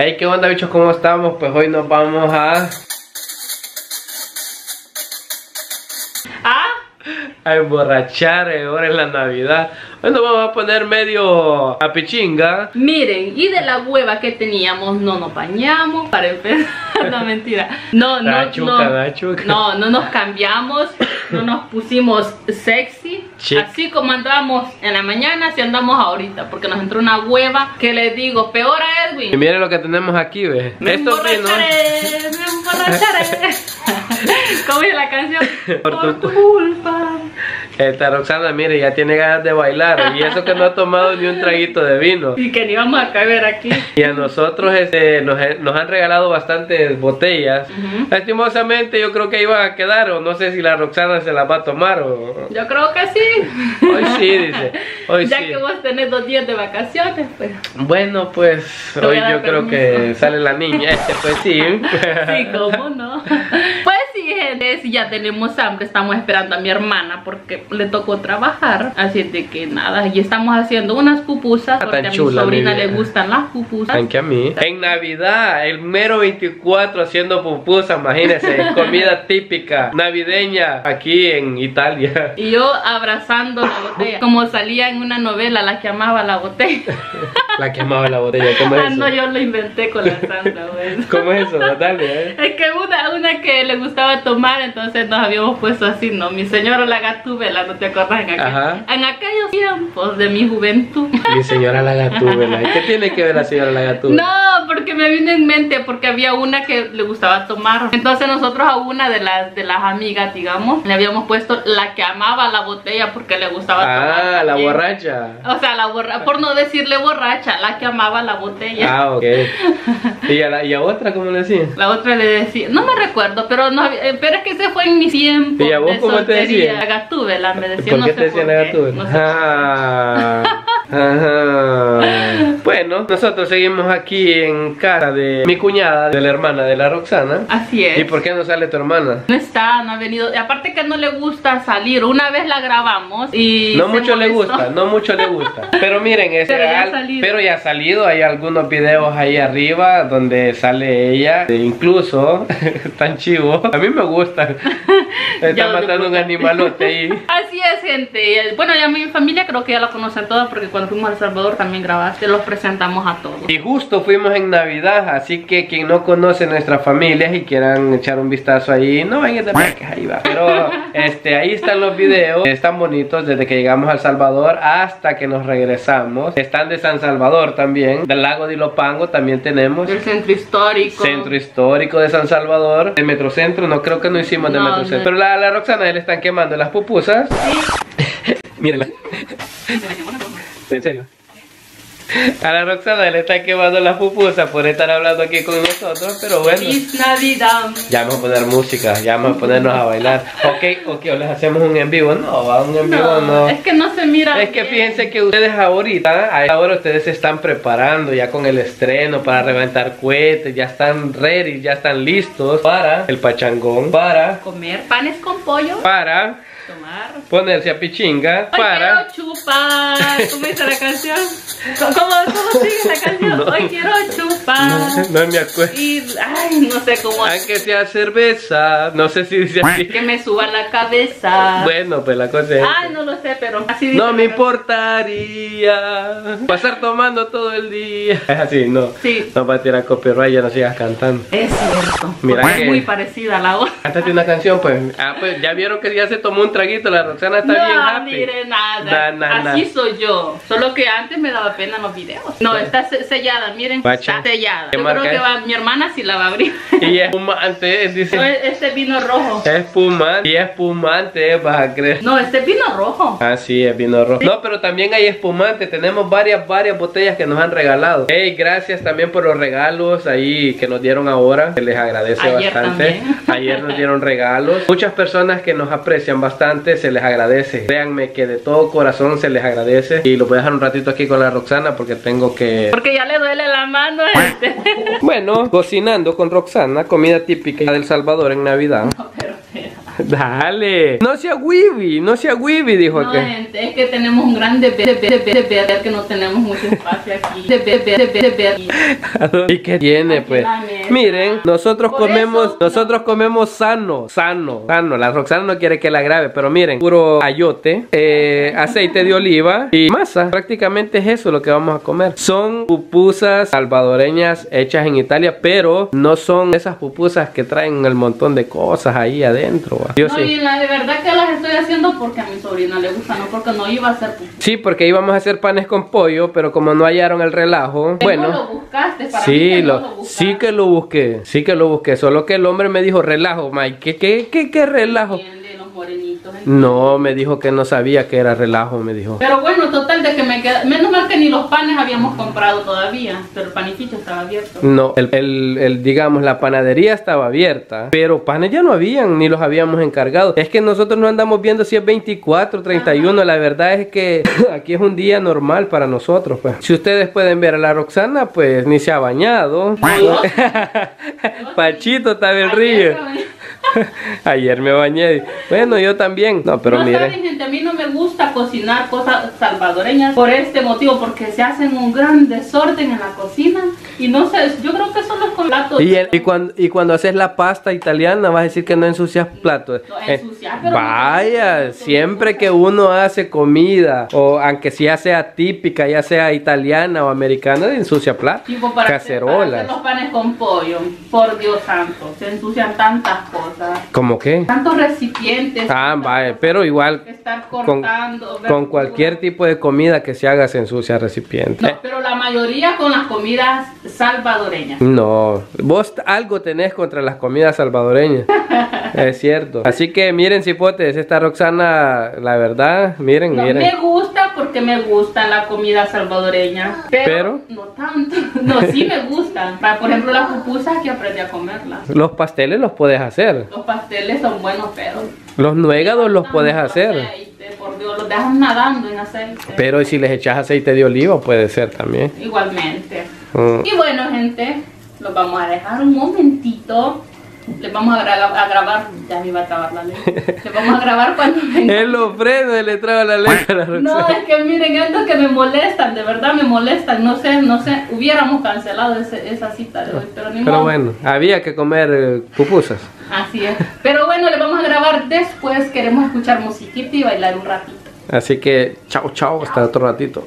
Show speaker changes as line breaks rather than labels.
Hey, ¿qué onda bichos? ¿Cómo estamos? Pues hoy nos vamos a...
¿Ah?
A emborrachar eh, ahora en la Navidad. Hoy nos vamos a poner medio a pichinga.
Miren, y de la hueva que teníamos, no nos bañamos para empezar. no, mentira. No, no,
Da chuca,
no.
chuca.
No, no nos cambiamos, no nos pusimos sexy.
Chic.
Así como andábamos en la mañana, así andamos ahorita. Porque nos entró una hueva que le digo, peor a
Y
Edwin.
miren lo que tenemos aquí, ¿ves?
Me
vinos...
emborracharé, me emborracharé. ¿Cómo es la canción?
Por
Por,
tu-
tu culpa.
Esta Roxana, mire, ya tiene ganas de bailar. Y eso que no ha tomado ni un traguito de vino.
Y que ni vamos a caber aquí.
Y a nosotros este, nos, nos han regalado bastantes botellas.
Ujú.
Lastimosamente yo creo que iban a quedar o no sé si la Roxana se las va a tomar o...
Yo creo que sí.
Hoy sí, dice. Hoy
ya
sí.
que vos tenés dos días de vacaciones, pues.
Bueno, pues hoy yo creo que sale la niña, este pues sí.
Sí, cómo no. Pues ya tenemos hambre, estamos esperando a mi hermana porque le tocó trabajar. Así de que nada, y estamos haciendo unas pupusas
Ah,
porque a mi
chula,
sobrina
mi
le gustan las pupusas.
Aunque a mí. En Navidad, el mero 24 haciendo pupusas, imagínense, comida típica navideña aquí en Italia.
Y yo abrazando la botella, como salía en una novela, la que amaba la botella.
La quemaba la botella, ¿cómo es
Ah,
eso?
no, yo lo inventé con la Sandra, güey.
¿Cómo es eso? Dale, eh.
Es que que le gustaba tomar, entonces nos habíamos puesto así, ¿no? Mi señora la gatúbela, ¿no te acuerdas? En, aquel- en aquellos tiempos de mi juventud.
Mi señora la gatúbela. ¿Y qué tiene que ver la señora la gatúbela?
No, porque me vino en mente, porque había una que le gustaba tomar. Entonces nosotros a una de las de las amigas, digamos, le habíamos puesto la que amaba la botella porque le gustaba tomar.
Ah, la borracha.
O sea, la borra por no decirle borracha, la que amaba la botella.
Ah, ok. ¿Y a, la, y a otra cómo le decían?
La otra le decía, no me recuerdo, pero no eh, pero es que ese fue en mi tiempo.
¿Y a vos
de
cómo te
soltería.
decían?
Gatúbela, me decía,
¿Por
no
qué
sé
te decían
por
la
qué,
gatúbela?
no sé.
Ah, ajá. Bueno, nosotros seguimos aquí en casa de mi cuñada, de la hermana de la Roxana.
Así es.
¿Y por qué no sale tu hermana?
No está, no ha venido. Aparte que no le gusta salir. Una vez la grabamos y.
No mucho le
molestó.
gusta, no mucho le gusta. Pero miren, ese
Pero ya
al-
salido.
pero ya ha salido, hay algunos videos ahí arriba donde sale ella, e incluso tan chivo. A mí me gusta. Está matando un animalote ahí.
Así es, gente. Bueno, ya mi familia creo que ya la conocen todas porque cuando fuimos a El Salvador también grabaste. Los presentamos a todos.
Y justo fuimos en Navidad, así que quien no conoce nuestras familias y quieran echar un vistazo ahí, no vayan de que ahí va. Pero este, ahí están los videos, están bonitos desde que llegamos a El Salvador hasta que nos regresamos. Están de San Salvador también, del lago de Ilopango también tenemos.
El centro histórico.
Centro histórico de San Salvador, el Metrocentro, no creo que no hicimos de
No,
Metrocentro.
no.
Pero la, la Roxana le están quemando las pupusas. Mírenla. En serio. A la Roxana le están quemando las pupusas por estar hablando aquí con nosotros, pero bueno.
Feliz Navidad.
Ya vamos a poner música, ya vamos a ponernos a bailar. Ok, ok, o les hacemos un en vivo. No, va un en vivo
No,
no.
es que no se mira.
Es que
bien.
fíjense que ustedes ahorita, a esta hora ustedes se están preparando ya con el estreno para reventar cohetes, ya están ready, ya están listos para el pachangón, para,
Comer panes con pollo.
para
Tomar.
ponerse a pichinga,
Hoy
para...
quiero chupar. ¿Cómo dice la canción? ¿Cómo, cómo sigue la canción?
No.
Hoy quiero chupar.
No, no me acuerdo.
Y, ay, no sé cómo.
Aunque sea cerveza, no sé si dice así.
Que me suba la cabeza.
Bueno, pues la cosa es...
Ay, no lo sé, pero así dice
No me
canción.
importaría pasar tomando todo el día. Es así, no.
Sí.
No va a tirar copyright, ya no sigas cantando.
Es cierto.
Mira que-
Es muy parecida a la otra.
Cántate una canción, pues. Ah, pues ya vieron que ya se tomó un traguito, la Roxana está
no,
bien happy.
mire, nada.
Na, na,
Así
na.
soy yo. Solo que antes me daba pena los videos. No, está se- sellada, miren.
Pacha.
Está sellada.
¿Qué
Yo creo que
es?
va, mi hermana sí la va a abrir.
Y espumante, dice.
este vino rojo.
Espumante. Y espumante, vas a creer.
No, este vino rojo.
Ah, sí, es vino rojo. No, pero también hay espumante. Tenemos varias, varias botellas que nos han regalado. Hey, gracias también por los regalos ahí que nos dieron ahora. Se les agradece
Ayer
bastante.
también.
Ayer nos dieron regalos. Muchas personas que nos aprecian bastante, se les agradece. Créanme que de todo corazón se les agradece. Y lo voy a dejar un ratito aquí con la Roxana porque tengo que...
Porque ya le duele la mano a este.
Bueno, cocinando con Roxana, comida típica del Salvador en Navidad.
No, pero.
Dale. No sea wibi, no sea wibi, dijo
No,
aquel.
gente, es que tenemos un gran ver, que no tenemos mucho espacio aquí. Ver, de ver.
¿Y qué tiene,
Aquí
pues? Miren, nosotros
Por
comemos,
eso,
nosotros comemos sano, sano, sano. La Roxana no quiere que la grabe, pero miren, puro ayote, eh, aceite de oliva y masa. Prácticamente es eso lo que vamos a comer. Son pupusas salvadoreñas hechas en Italia, pero no son esas pupusas que traen el montón de cosas ahí adentro. Yo
No,
sí.
y la de verdad que las estoy haciendo porque a mi sobrina le gusta, no porque no iba a hacer pupusa.
Sí, porque íbamos a hacer panes con pollo, pero como no hallaron el relajo,
Que
bueno.
no lo buscaste, para mí
Sí,
que no
lo,
lo buscaste.
sí que lo sí que lo busqué, solo que el hombre me dijo relajo, Mike, ¿qué, qué, qué, qué relajo?
Morenitos.
No, me dijo que no sabía que era relajo, me dijo.
Pero bueno, total de que me queda, menos mal que ni los panes habíamos comprado todavía, pero el panificio estaba abierto.
No, el, el- el, digamos, la panadería estaba abierta, pero panes ya no habían, ni los habíamos encargado. Es que nosotros no andamos viendo si es 24, 31, la verdad es que aquí es un día normal para nosotros. Pues. Si ustedes pueden ver a la Roxana, pues ni se ha bañado. Pachito está del río. Ayer me bañé. Bueno, yo también. No, pero
no
miren.
saben, gente, a mí no me gusta cocinar cosas salvadoreñas por este motivo, porque se hacen un gran desorden en la cocina y no sé, yo creo que son los platos.
Y, el- y cuando, y cuando haces la pasta italiana vas a decir que no ensucias platos.
No,
Eh,
ensuciar, pero no
vaya,
ensuciar,
siempre
no
que uno hace comida, o aunque ya sea típica, ya sea italiana o americana, ensucia platos,
Tipo para hacer, para hacer
cacerolas.
los panes con pollo, por Dios santo, se ensucian tantas cosas,
¿Cómo qué?
tantos recipientes.
Ah,
cosas
pero igual
estar
con,
cortando.
con
verduras.
cualquier tipo de comida que se haga se ensucia recipiente.
No, pero la mayoría con las comidas salvadoreñas.
No, vos algo tenés contra las comidas salvadoreñas. es cierto. Así que miren, cipotes, esta Roxana, la verdad, miren,
No,
miren.
me gusta porque me gusta la comida salvadoreña, pero,
Pero-
no tanto. No, sí me gustan. Por ejemplo, las pupusas que aprendí a comerlas.
Los pasteles los puedes hacer.
Los pasteles son buenos, pero
Los nuegados los puedes hacer.
aceite, por Dios, los dejas nadando en aceite.
Pero si les echas aceite de oliva puede ser también.
Igualmente.
Mm.
Y bueno, gente, los vamos a dejar un momentito. Les vamos a, gra- a grabar. Ya me iba a trabar la ley. Les vamos a grabar cuando venga.
Él lo frena y le traba la lengua a la
No, es que miren, esto que me molestan, de verdad me molestan. No sé, no sé, hubiéramos cancelado ese- esa cita de hoy, pero ni
Pero
modo.
bueno, había que comer eh, pupusas.
Así es. Pero bueno, le vamos a grabar después. Queremos escuchar musiquita y bailar un ratito.
Así que chao, chao, hasta otro ratito.